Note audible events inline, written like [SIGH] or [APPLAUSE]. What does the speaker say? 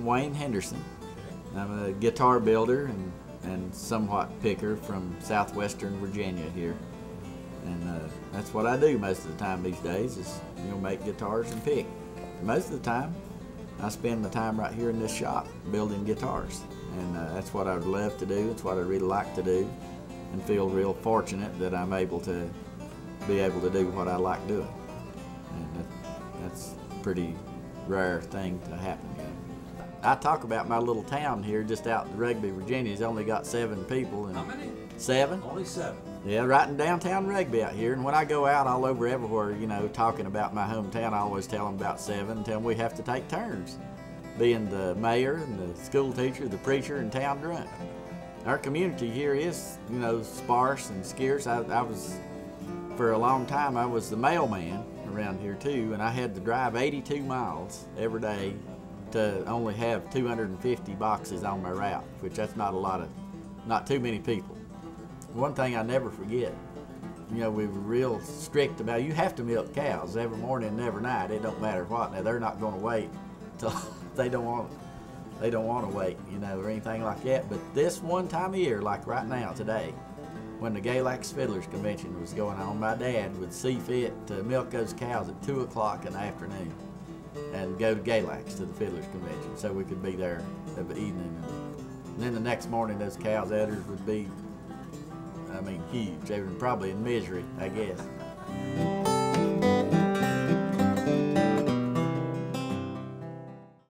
Wayne Henderson. I'm a guitar builder and, and somewhat picker from southwestern Virginia here. And uh, that's what I do most of the time these days is, you know, make guitars and pick. Most of the time, I spend my time right here in this shop building guitars. And uh, that's what I would love to do. It's what I really like to do and feel real fortunate that I'm able to be able to do what I like doing. And that, that's a pretty rare thing to happen. I talk about my little town here just out in Rugby, Virginia. It's only got seven people. And How many? Seven? Only seven. Yeah, right in downtown Rugby out here. And when I go out all over everywhere, you know, talking about my hometown, I always tell them about seven and tell them we have to take turns being the mayor and the school teacher, the preacher, and town drunk. Our community here is, you know, sparse and scarce. I, I was, for a long time, I was the mailman around here too, and I had to drive 82 miles every day to only have 250 boxes on my route, which that's not a lot of, not too many people. One thing I never forget, you know, we were real strict about you have to milk cows every morning and every night. It don't matter what. Now they're not going to wait [LAUGHS] till [LAUGHS] they don't want they don't want to wait, you know, or anything like that. But this one time of year, like right now, today, when the Galax Fiddlers Convention was going on, my dad would see fit to milk those cows at two o'clock in the afternoon and go to Galax to the Fiddlers Convention so we could be there of the evening. And then the next morning, those cows' udders would be, I mean, huge. They were probably in misery, I guess.